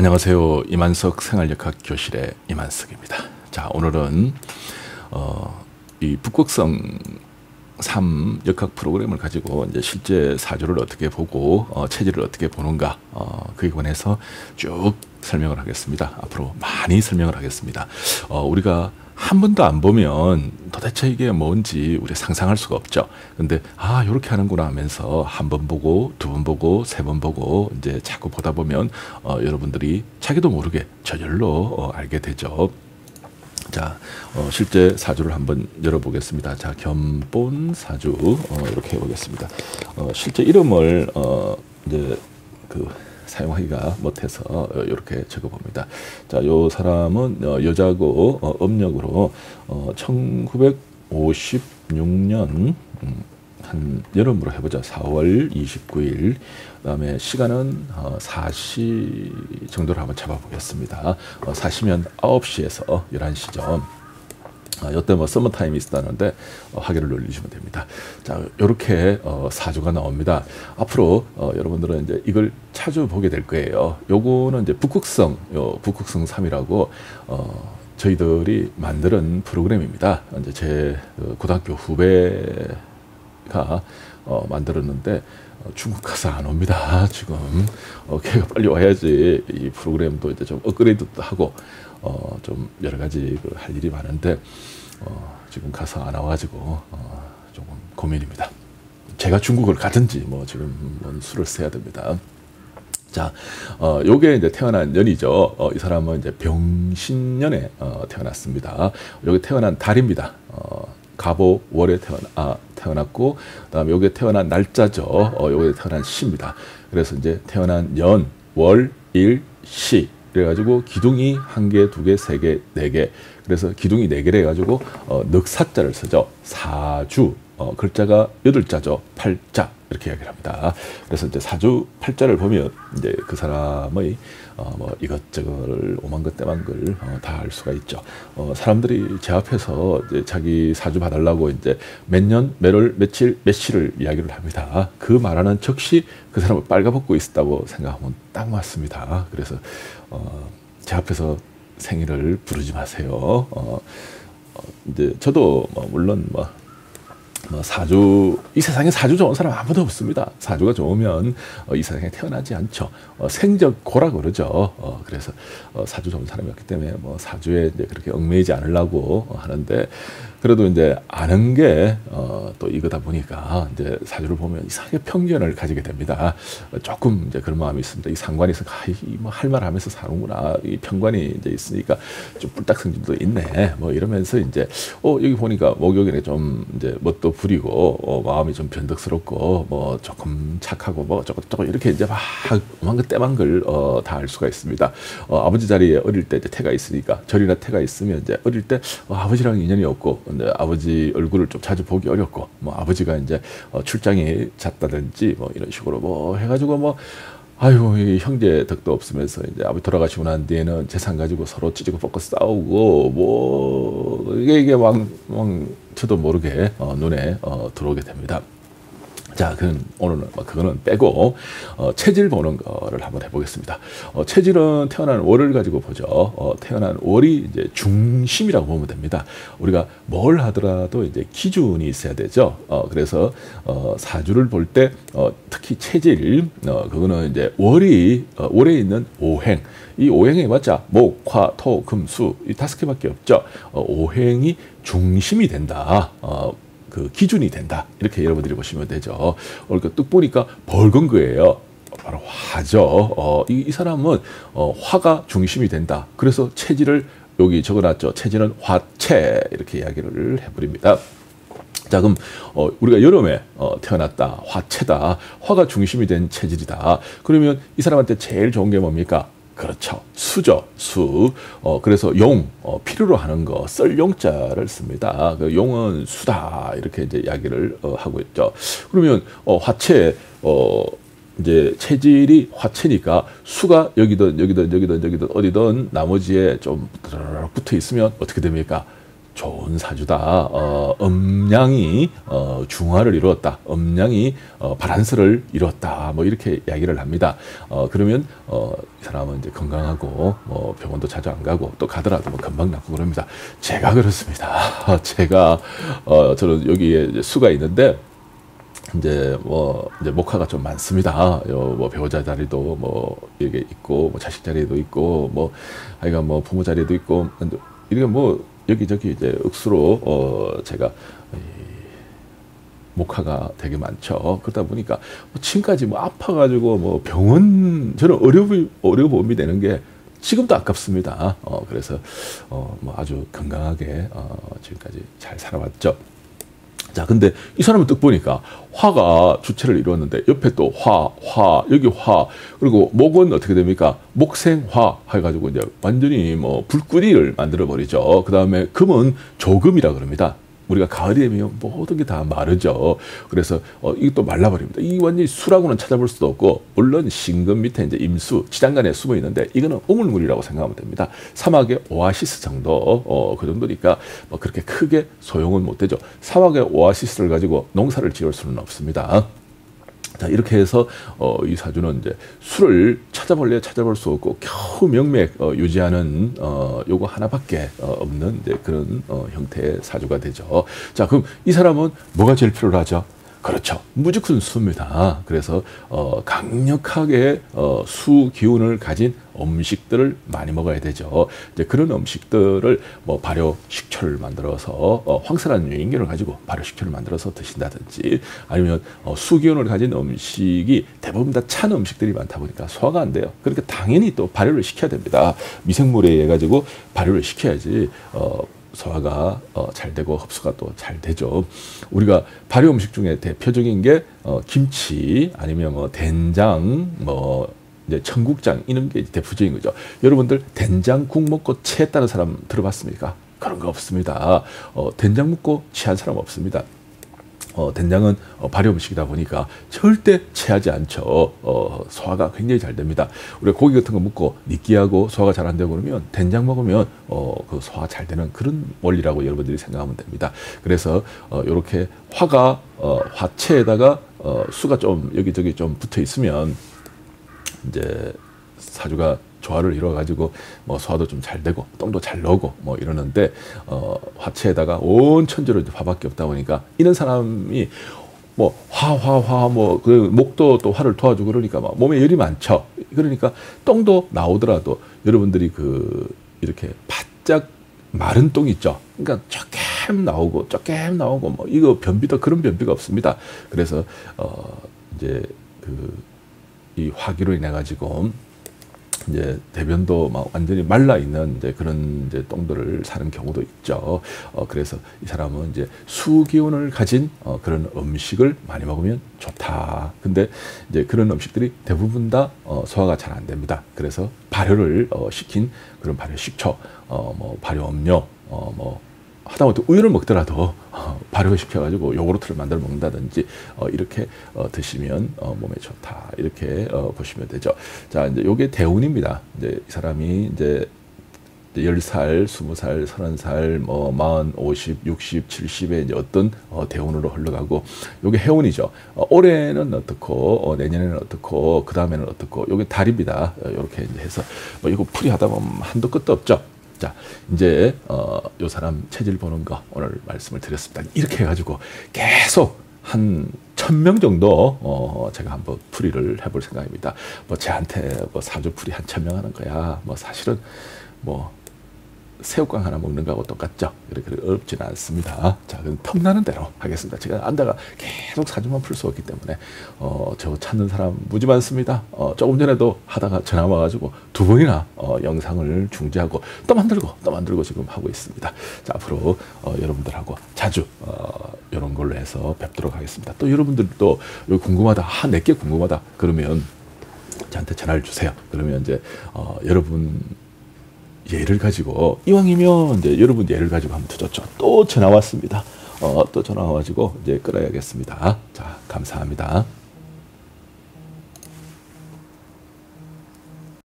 안녕하세요. 이만석 생활역학 교실의 이만석입니다. 자, 오늘은 어, 이 북극성 3 역학 프로그램을 가지고 이제 실제 사주를 어떻게 보고 어, 체질을 어떻게 보는가 어, 그에 관해서 쭉 설명을 하겠습니다. 앞으로 많이 설명을 하겠습니다. 어, 우리가 한 번도 안 보면 도대체 이게 뭔지 우리 상상할 수가 없죠. 근데 아 이렇게 하는구나 하면서 한 번 보고 두 번 보고 세 번 보고 이제 자꾸 보다 보면 어, 여러분들이 자기도 모르게 저절로 어, 알게 되죠. 자, 어, 실제 사주를 한번 열어보겠습니다. 자, 견본 사주 어, 이렇게 해보겠습니다. 어, 실제 이름을 어, 이제 그 사용하기가 못해서 이렇게 적어봅니다. 자, 요 사람은 어, 여자고 어, 음력으로 1956년 음, 한 여름으로 해보자. 4월 29일. 그다음에 시간은 4시 정도로 한번 잡아보겠습니다. 4시면 9시에서 11시죠. 아, 여태 뭐 서머 타임이 있었다는데 어, 하기를 눌리시면 됩니다. 자, 이렇게 어, 사주가 나옵니다. 앞으로 어, 여러분들은 이제 이걸 자주 보게 될 거예요. 요거는 이제 북극성, 요 북극성 3이라고 어, 저희들이 만드는 프로그램입니다. 이제 제그 고등학교 후배가 어, 만들었는데 어, 중국 가서 안 옵니다. 지금 어, 걔가 빨리 와야지 이 프로그램도 이제 좀 업그레이드도 하고 어, 좀 여러 가지 그 할 일이 많은데 어, 지금 가서 안 와가지고 어, 조금 고민입니다. 제가 중국을 가든지 뭐 지금 뭐 술을 써야 됩니다. 자, 어, 요게 이제 태어난 년이죠. 어, 이 사람은 이제 병신년에 어, 태어났습니다. 여기 태어난 달입니다. 어, 가보 월에 태어나, 아, 태어났고, 그 다음에 요게 태어난 날짜죠. 어, 요게 태어난 시입니다. 그래서 이제 태어난 년, 월, 일, 시. 그래가지고 기둥이 한 개, 두 개, 세 개, 네 개. 그래서 기둥이 네 개를 해가지고 어, 넉사자를 쓰죠. 사주. 어, 글자가 여덟 자죠. 팔자. 이렇게 이야기를 합니다. 그래서 이제 사주 팔자를 보면 이제 그 사람의 어, 뭐 이것저것을 오만 것 때만 걸 어, 다알 수가 있죠. 어, 사람들이 제 앞에서 이제 자기 사주 봐달라고 이제 몇 년, 몇 월, 며칠, 며칠을 이야기를 합니다. 그 말하는 즉시 그 사람을 빨가벗고 있었다고 생각하면 딱 맞습니다. 그래서 어, 제 앞에서 생일을 부르지 마세요. 어, 어, 이제 저도 뭐 물론 뭐 뭐 사주 이 세상에 사주 좋은 사람 아무도 없습니다. 사주가 좋으면 어, 이 세상에 태어나지 않죠. 어, 생적고라 그러죠. 어, 그래서 어, 사주 좋은 사람이었기 때문에 뭐 사주에 이제 그렇게 얽매이지 않으려고 하는데 그래도 이제 아는 게또 어, 이거다 보니까 이제 사주를 보면 이상하게 편견을 가지게 됩니다. 조금 이제 그런 마음이 있습니다. 이 상관이 있어, 아, 뭐할 말 하면서 사는구나. 이 편관이 이제 있으니까 좀 뿔딱 성질도 있네. 뭐 이러면서 이제 어 여기 보니까 목욕이네 좀 이제 뭣도 부리고 어, 마음이 좀 변덕스럽고 뭐 조금 착하고 뭐 조금 조금 이렇게 이제 막 오만그 때만글 어, 다 알 수가 있습니다. 어, 아버지 자리에 어릴 때 이제 태가 있으니까 절이나 태가 있으면 이제 어릴 때 어, 아버지랑 인연이 없고 근데 아버지 얼굴을 좀 자주 보기 어렵고 뭐 아버지가 이제 어, 출장이 잦다든지 뭐 이런 식으로 뭐 해가지고 뭐 아유 이 형제 덕도 없으면서 이제 아버지 돌아가시고 난 뒤에는 재산 가지고 서로 찌지고 뻗고 싸우고 뭐 이게 이게 막, 막 저도 모르게 어, 눈에 어, 들어오게 됩니다. 자, 그건 오늘은 뭐 그거는 빼고 어, 체질 보는 거를 한번 해보겠습니다. 어, 체질은 태어난 월을 가지고 보죠. 어, 태어난 월이 이제 중심이라고 보면 됩니다. 우리가 뭘 하더라도 이제 기준이 있어야 되죠. 어, 그래서 어, 사주를 볼때 어, 특히 체질 어, 그거는 이제 월이 어, 월에 있는 오행 이 오행에 맞자 목, 화, 토, 금, 수 이 다섯 개밖에 없죠. 어, 오행이 중심이 된다. 어, 그 기준이 된다. 이렇게 여러분들이 보시면 되죠. 그러니까 뚝 보니까 벌건 거예요. 바로 화죠. 어, 이, 이 사람은 어, 화가 중심이 된다. 그래서 체질을 여기 적어놨죠. 체질은 화체 이렇게 이야기를 해버립니다. 자 그럼 어, 우리가 여름에 어, 태어났다 화체다 화가 중심이 된 체질이다 그러면 이 사람한테 제일 좋은 게 뭡니까 그렇죠. 수죠. 수. 어, 그래서 용, 어, 필요로 하는 거, 썰 용자를 씁니다. 그 용은 수다. 이렇게 이제 이야기를 어, 하고 있죠. 그러면, 어, 화체, 어, 이제 체질이 화체니까 수가 여기든 여기든 여기든 여기든 어디든 나머지에 좀 붙어 있으면 어떻게 됩니까? 좋은 사주다. 어, 음양이 어, 중화를 이루었다. 음양이 어, 바란스를 이루었다. 뭐 이렇게 이야기를 합니다. 어, 그러면 어, 이 사람은 이제 건강하고 뭐 병원도 자주 안 가고 또 가더라도 뭐 금방 낫고 그럽니다. 제가 그렇습니다. 제가 어, 저는 여기에 수가 있는데 이제 뭐 이제 목화가 좀 많습니다. 뭐 배우자 자리도 뭐 이게 있고 뭐 자식 자리도 있고 뭐 아이가 뭐 부모 자리도 있고 이게 뭐 여기저기 이제 억수로 어 제가 목화가 되게 많죠. 그러다 보니까 뭐 지금까지 뭐 아파가지고 뭐 병원 저는 어려움이 어려움이 되는 게 지금도 아깝습니다. 어 그래서 어 뭐 아주 건강하게 어 지금까지 잘 살아왔죠. 자, 근데 이 사람은 딱 보니까 화가 주체를 이루었는데 옆에 또 화, 화, 여기 화, 그리고 목은 어떻게 됩니까? 목생화 해가지고 이제 완전히 뭐 불꾸리를 만들어 버리죠. 그 다음에 금은 조금이라 그럽니다. 우리가 가을이 되면 모든 게 다 마르죠. 그래서 어, 이것도 말라버립니다. 이 완전히 수라고는 찾아볼 수도 없고 물론 신금 밑에 이제 임수 지장간에 숨어 있는데 이거는 우물물이라고 생각하면 됩니다. 사막의 오아시스 정도 어, 그 정도니까 뭐 그렇게 크게 소용은 못 되죠. 사막의 오아시스를 가지고 농사를 지을 수는 없습니다. 자, 이렇게 해서, 어, 이 사주는 이제 술을 찾아볼래 찾아볼 수 없고, 겨우 명맥, 어, 유지하는, 어, 요거 하나밖에 어, 없는 이제 그런, 어, 형태의 사주가 되죠. 자, 그럼 이 사람은 뭐가 제일 필요하죠? 그렇죠. 무조건 수입니다. 그래서 어, 강력하게 어, 수 기운을 가진 음식들을 많이 먹어야 되죠. 이제 그런 음식들을 뭐 발효 식초를 만들어서 어, 황산한 유인균을 가지고 발효 식초를 만들어서 드신다든지 아니면 어, 수 기운을 가진 음식이 대부분 다 찬 음식들이 많다 보니까 소화가 안 돼요. 그러니까 당연히 또 발효를 시켜야 됩니다. 미생물에 의해 가지고 발효를 시켜야지 어, 소화가 어, 잘 되고 흡수가 또 잘 되죠. 우리가 발효 음식 중에 대표적인 게 어, 김치 아니면 뭐 된장 뭐 이제 청국장 이런 게 대표적인 거죠. 여러분들 된장국 먹고 체했다는 사람 들어봤습니까? 그런 거 없습니다. 어, 된장 먹고 취한 사람 없습니다. 어, 된장은 어, 발효 음식이다 보니까 절대 체하지 않죠. 어, 소화가 굉장히 잘 됩니다. 우리가 고기 같은 거 먹고 느끼하고 소화가 잘 안 되고 그러면 된장 먹으면 어, 그 소화 잘 되는 그런 원리라고 여러분들이 생각하면 됩니다. 그래서 어, 이렇게 화가 어, 화체에다가 어, 수가 좀 여기저기 좀 붙어 있으면 이제 사주가 조화를 이뤄가지고 뭐 소화도 좀 잘 되고 똥도 잘 나오고 뭐 이러는데 어 화채에다가 온 천지로 화밖에 없다 보니까 이런 사람이 뭐 화 화 화 뭐 그 목도 또 화를 도와주고 그러니까 막 몸에 열이 많죠. 그러니까 똥도 나오더라도 여러분들이 그 이렇게 바짝 마른 똥 있죠. 그러니까 조금 나오고 조금 나오고 뭐 이거 변비도 그런 변비가 없습니다. 그래서 어 이제 그 이 화기로 인해 가지고 이제 대변도 막 완전히 말라 있는 이제 그런 이제 똥들을 사는 경우도 있죠. 어 그래서 이 사람은 이제 수기운을 가진 어 그런 음식을 많이 먹으면 좋다. 근데 이제 그런 음식들이 대부분 다 어, 소화가 잘 안 됩니다. 그래서 발효를 어, 시킨 그런 발효 식초, 어, 뭐 발효 음료, 어, 뭐 하다못해 우유를 먹더라도 어, 발효 시켜가지고 요구르트를 만들어 먹는다든지 어, 이렇게 어, 드시면 어, 몸에 좋다 이렇게 어, 보시면 되죠. 자 이제 요게 대운입니다. 이제 이 사람이 이제 10살, 20살, 30살, 뭐 40, 50, 60, 70에 이제 어떤 어, 대운으로 흘러가고 요게 해운이죠. 어, 올해는 어떻고 어, 내년에는 어떻고 그 다음에는 어떻고 요게 달입니다. 어, 이렇게 해서 뭐 이거 풀이 하다 보면 한도 끝도 없죠. 자, 이제 어, 요 사람 체질 보는 거 오늘 말씀을 드렸습니다. 이렇게 해가지고 계속 한 천 명 정도 어, 제가 한번 풀이를 해볼 생각입니다. 뭐 저한테 뭐 사주 풀이 한 천 명 하는 거야. 뭐 사실은 뭐 새우깡 하나 먹는 거하고 똑같죠. 이렇게 어렵지는 않습니다. 자, 그럼 틈나는 대로 하겠습니다. 제가 앉아가 계속 사주만 풀 수 없기 때문에 어, 저 찾는 사람 무지 많습니다. 어, 조금 전에도 하다가 전화 와가지고 두 번이나 어, 영상을 중지하고 또 만들고 또 만들고 지금 하고 있습니다. 자, 앞으로 어, 여러분들하고 자주 어, 이런 걸로 해서 뵙도록 하겠습니다. 또 여러분들도 궁금하다, 아, 내게 궁금하다 그러면 저한테 전화를 주세요. 그러면 이제 어, 여러분 예를 가지고 이왕이면 이제 여러분 예를 가지고 한번 드렸죠. 또 전화 왔습니다. 어, 또 전화 와가지고 이제 끊어야겠습니다. 자, 감사합니다.